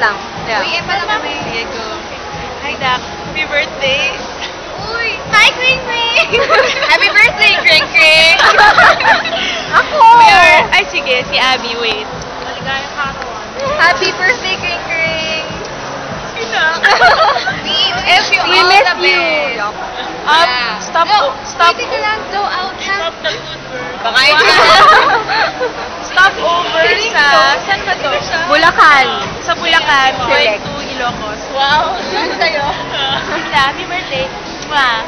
lang. Yeah. Uy, eh, pala kami. Diego. Hi, Dak. Happy birthday. Uy! Hi, Kring Kring! Happy birthday, Kring Kring! Ako! We are, ay sige, si Abby, wait. Maligayang karawan. Happy birthday, Kring Kring! We wish you We miss the you. best. Um, Yeah. stop, No, stop, ka lang go out, ha? Baka Stop over sa, saan ba to? Bulacan. Sa Bulacan, going Select. to Ilocos. Wow! Saan sa'yo? Happy birthday. Mwah.